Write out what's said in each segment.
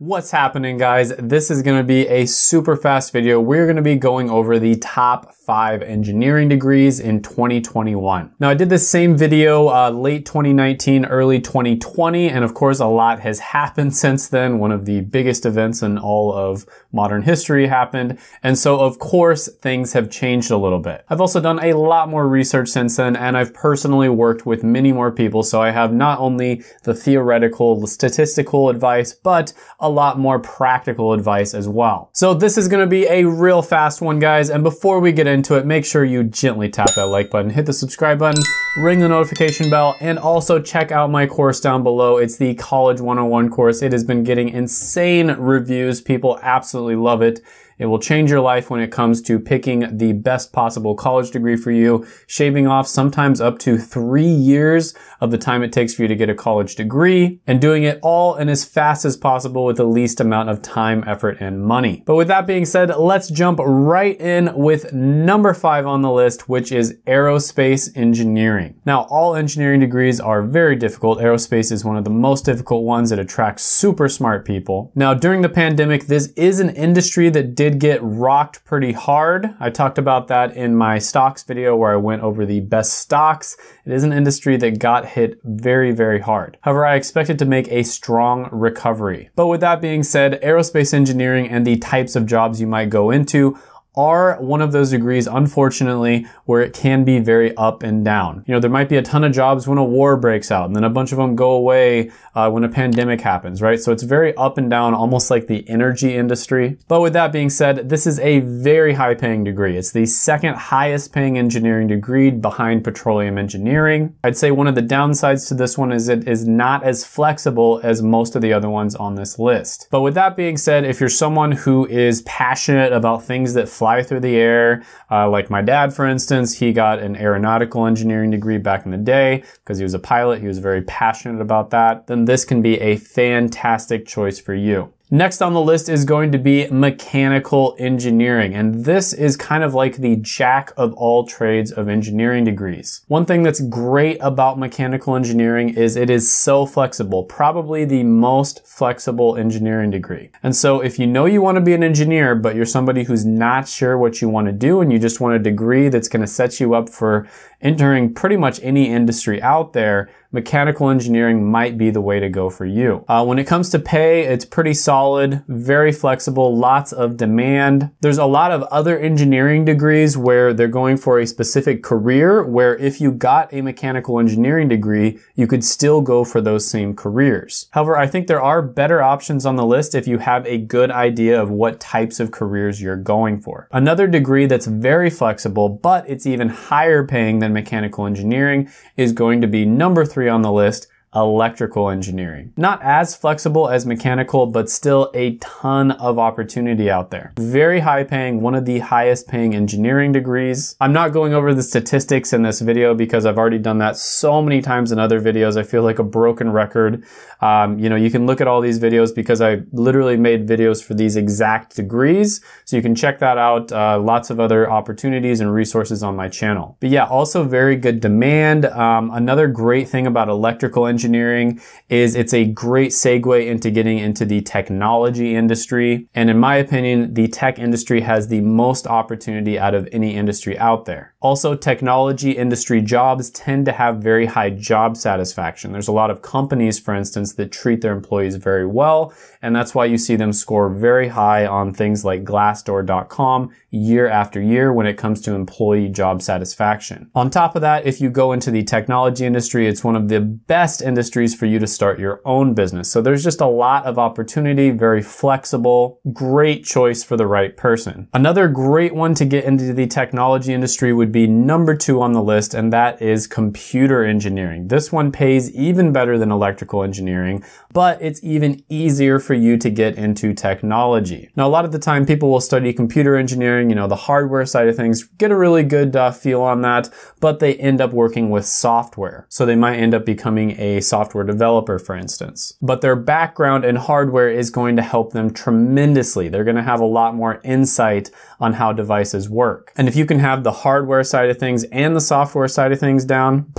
What's happening guys? This is going to be a super fast video. We're going to be going over the top five engineering degrees in 2021. Now I did this same video uh, late 2019, early 2020, and of course a lot has happened since then. One of the biggest events in all of modern history happened. And so of course things have changed a little bit. I've also done a lot more research since then and I've personally worked with many more people. So I have not only the theoretical, the statistical advice, but a a lot more practical advice as well. So this is going to be a real fast one, guys. And before we get into it, make sure you gently tap that like button, hit the subscribe button, ring the notification bell, and also check out my course down below. It's the College 101 course. It has been getting insane reviews. People absolutely love it. It will change your life when it comes to picking the best possible college degree for you, shaving off sometimes up to three years of the time it takes for you to get a college degree, and doing it all in as fast as possible with the least amount of time, effort, and money. But with that being said, let's jump right in with number five on the list, which is aerospace engineering. Now, all engineering degrees are very difficult. Aerospace is one of the most difficult ones. that attracts super smart people. Now, during the pandemic, this is an industry that did did get rocked pretty hard. I talked about that in my stocks video where I went over the best stocks. It is an industry that got hit very, very hard. However, I expect it to make a strong recovery. But with that being said, aerospace engineering and the types of jobs you might go into are one of those degrees, unfortunately, where it can be very up and down. You know, there might be a ton of jobs when a war breaks out, and then a bunch of them go away uh, when a pandemic happens, right? So it's very up and down, almost like the energy industry. But with that being said, this is a very high paying degree. It's the second highest paying engineering degree behind petroleum engineering. I'd say one of the downsides to this one is it is not as flexible as most of the other ones on this list. But with that being said, if you're someone who is passionate about things that fly through the air. Uh, like my dad, for instance, he got an aeronautical engineering degree back in the day because he was a pilot. He was very passionate about that. Then this can be a fantastic choice for you. Next on the list is going to be mechanical engineering, and this is kind of like the jack of all trades of engineering degrees. One thing that's great about mechanical engineering is it is so flexible, probably the most flexible engineering degree. And so if you know you want to be an engineer, but you're somebody who's not sure what you want to do and you just want a degree that's going to set you up for entering pretty much any industry out there, mechanical engineering might be the way to go for you. Uh, when it comes to pay, it's pretty solid, very flexible, lots of demand. There's a lot of other engineering degrees where they're going for a specific career, where if you got a mechanical engineering degree, you could still go for those same careers. However, I think there are better options on the list if you have a good idea of what types of careers you're going for. Another degree that's very flexible, but it's even higher paying than mechanical engineering is going to be number three on the list electrical engineering. Not as flexible as mechanical, but still a ton of opportunity out there. Very high paying, one of the highest paying engineering degrees. I'm not going over the statistics in this video because I've already done that so many times in other videos. I feel like a broken record. Um, you know, you can look at all these videos because I literally made videos for these exact degrees. So you can check that out. Uh, lots of other opportunities and resources on my channel. But yeah, also very good demand. Um, another great thing about electrical engineering engineering is it's a great segue into getting into the technology industry. And in my opinion, the tech industry has the most opportunity out of any industry out there. Also, technology industry jobs tend to have very high job satisfaction. There's a lot of companies, for instance, that treat their employees very well. And that's why you see them score very high on things like glassdoor.com year after year when it comes to employee job satisfaction. On top of that, if you go into the technology industry, it's one of the best industries for you to start your own business. So there's just a lot of opportunity, very flexible, great choice for the right person. Another great one to get into the technology industry would be number two on the list, and that is computer engineering. This one pays even better than electrical engineering, but it's even easier for you to get into technology. Now, a lot of the time people will study computer engineering, you know, the hardware side of things, get a really good uh, feel on that, but they end up working with software. So they might end up becoming a software developer, for instance. But their background in hardware is going to help them tremendously. They're going to have a lot more insight on how devices work. And if you can have the hardware side of things and the software side of things down,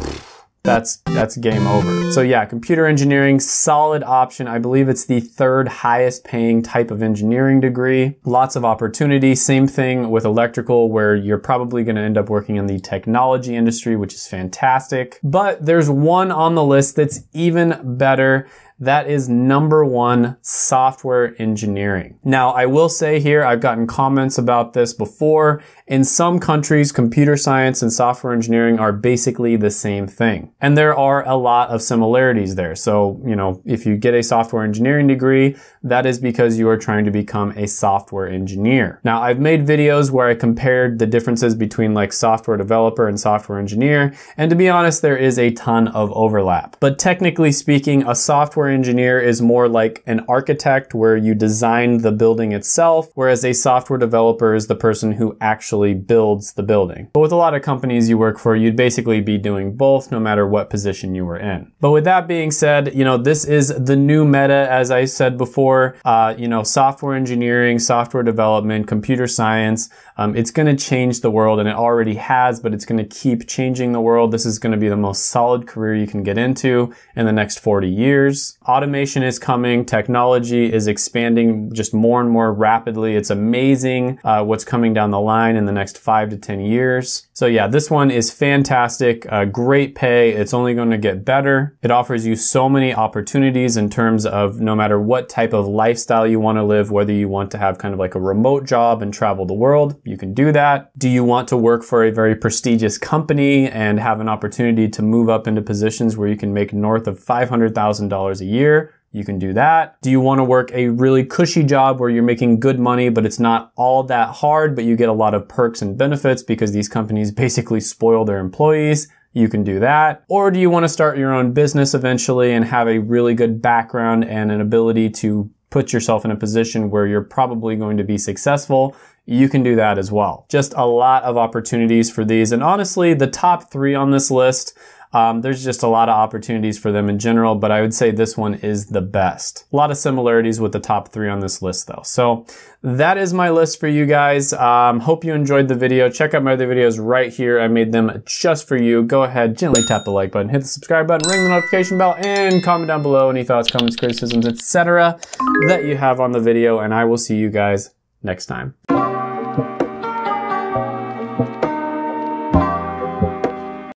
that's that's game over. So yeah, computer engineering, solid option. I believe it's the third highest paying type of engineering degree. Lots of opportunity. Same thing with electrical where you're probably going to end up working in the technology industry, which is fantastic. But there's one on the list that's even better that is number one, software engineering. Now, I will say here, I've gotten comments about this before. In some countries, computer science and software engineering are basically the same thing. And there are a lot of similarities there. So, you know, if you get a software engineering degree, that is because you are trying to become a software engineer. Now, I've made videos where I compared the differences between like software developer and software engineer. And to be honest, there is a ton of overlap. But technically speaking, a software software engineer is more like an architect where you design the building itself, whereas a software developer is the person who actually builds the building. But with a lot of companies you work for, you'd basically be doing both no matter what position you were in. But with that being said, you know, this is the new meta, as I said before, uh, you know, software engineering, software development, computer science, um, it's going to change the world and it already has, but it's going to keep changing the world. This is going to be the most solid career you can get into in the next 40 years. Automation is coming. Technology is expanding just more and more rapidly. It's amazing uh, what's coming down the line in the next five to 10 years. So yeah, this one is fantastic. Uh, great pay. It's only going to get better. It offers you so many opportunities in terms of no matter what type of lifestyle you want to live, whether you want to have kind of like a remote job and travel the world, you can do that. Do you want to work for a very prestigious company and have an opportunity to move up into positions where you can make north of $500,000 a year? You can do that. Do you want to work a really cushy job where you're making good money, but it's not all that hard, but you get a lot of perks and benefits because these companies basically spoil their employees? You can do that. Or do you want to start your own business eventually and have a really good background and an ability to put yourself in a position where you're probably going to be successful you can do that as well. Just a lot of opportunities for these. And honestly, the top three on this list, um, there's just a lot of opportunities for them in general, but I would say this one is the best. A lot of similarities with the top three on this list though. So that is my list for you guys. Um, hope you enjoyed the video. Check out my other videos right here. I made them just for you. Go ahead, gently tap the like button, hit the subscribe button, ring the notification bell, and comment down below any thoughts, comments, criticisms, etc. that you have on the video, and I will see you guys next time.